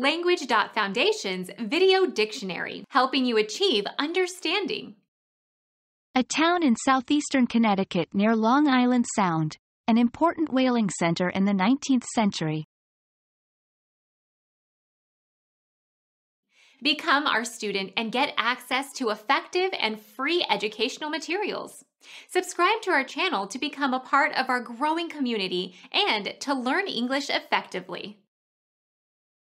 Language.Foundation's Video Dictionary, helping you achieve understanding. A town in southeastern Connecticut near Long Island Sound, an important whaling center in the 19th century. Become our student and get access to effective and free educational materials. Subscribe to our channel to become a part of our growing community and to learn English effectively.